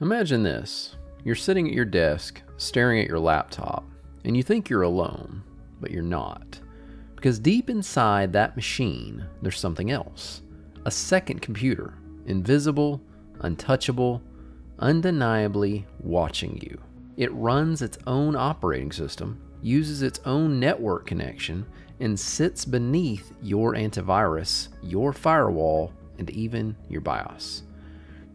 Imagine this you're sitting at your desk, staring at your laptop, and you think you're alone, but you're not. Because deep inside that machine, there's something else a second computer, invisible, untouchable, undeniably watching you. It runs its own operating system, uses its own network connection, and sits beneath your antivirus, your firewall, and even your BIOS.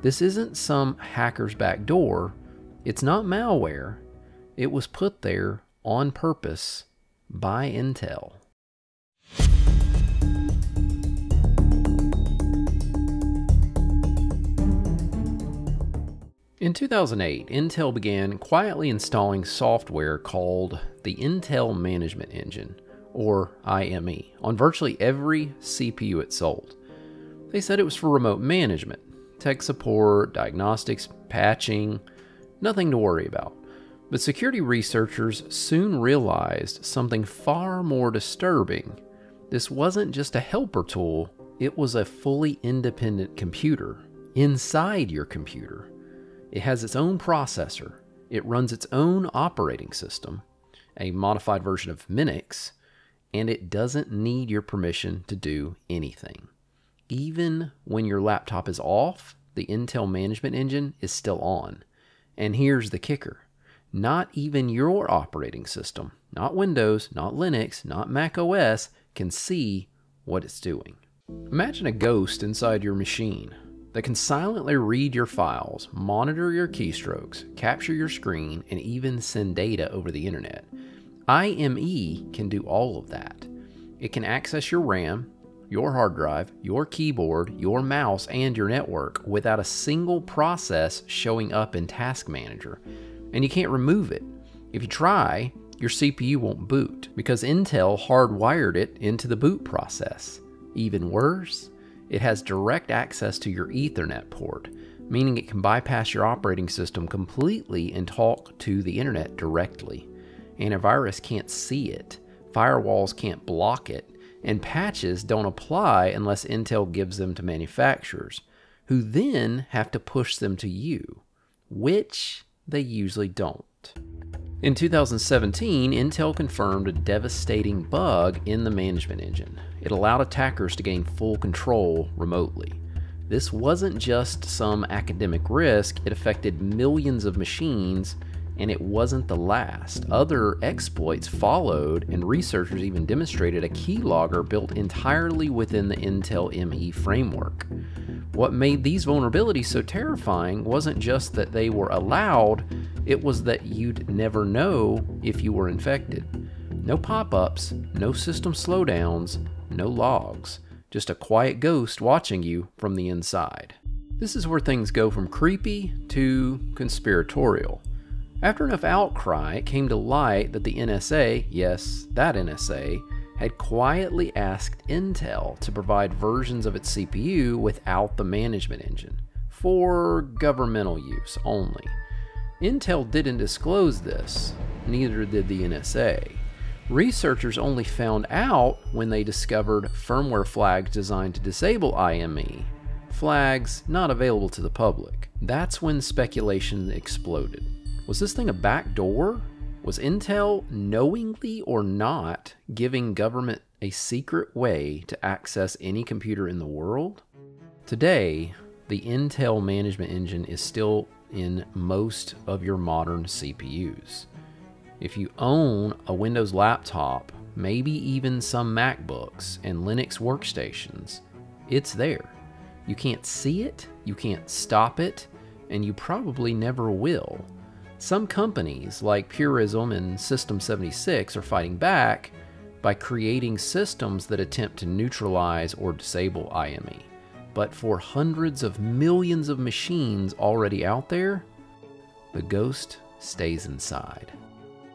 This isn't some hacker's back door. It's not malware. It was put there on purpose by Intel. In 2008, Intel began quietly installing software called the Intel Management Engine, or IME, on virtually every CPU it sold. They said it was for remote management, tech support, diagnostics, patching, nothing to worry about. But security researchers soon realized something far more disturbing. This wasn't just a helper tool, it was a fully independent computer inside your computer. It has its own processor, it runs its own operating system, a modified version of Minix, and it doesn't need your permission to do anything. Even when your laptop is off, the Intel management engine is still on. And here's the kicker not even your operating system, not Windows, not Linux, not Mac OS, can see what it's doing. Imagine a ghost inside your machine that can silently read your files, monitor your keystrokes, capture your screen, and even send data over the internet. IME can do all of that. It can access your RAM, your hard drive, your keyboard, your mouse, and your network without a single process showing up in Task Manager. And you can't remove it. If you try, your CPU won't boot because Intel hardwired it into the boot process. Even worse, it has direct access to your Ethernet port, meaning it can bypass your operating system completely and talk to the internet directly. Antivirus can't see it, firewalls can't block it, and patches don't apply unless Intel gives them to manufacturers, who then have to push them to you, which they usually don't. In 2017, Intel confirmed a devastating bug in the management engine. It allowed attackers to gain full control remotely. This wasn't just some academic risk, it affected millions of machines and it wasn't the last. Other exploits followed, and researchers even demonstrated a keylogger built entirely within the Intel ME framework. What made these vulnerabilities so terrifying wasn't just that they were allowed, it was that you'd never know if you were infected. No pop ups, no system slowdowns, no logs, just a quiet ghost watching you from the inside. This is where things go from creepy to conspiratorial. After enough outcry, it came to light that the NSA, yes, that NSA, had quietly asked Intel to provide versions of its CPU without the management engine, for governmental use only. Intel didn't disclose this, neither did the NSA. Researchers only found out when they discovered firmware flags designed to disable IME, flags not available to the public. That's when speculation exploded. Was this thing a backdoor? Was Intel knowingly or not giving government a secret way to access any computer in the world? Today, the Intel management engine is still in most of your modern CPUs. If you own a Windows laptop, maybe even some MacBooks and Linux workstations, it's there. You can't see it, you can't stop it, and you probably never will. Some companies, like Purism and System 76, are fighting back by creating systems that attempt to neutralize or disable IME. But for hundreds of millions of machines already out there, the ghost stays inside.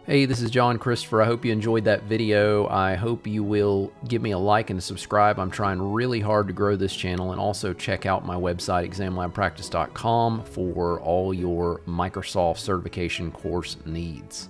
Hey, this is John Christopher. I hope you enjoyed that video. I hope you will give me a like and subscribe. I'm trying really hard to grow this channel and also check out my website, examlabpractice.com, for all your Microsoft certification course needs.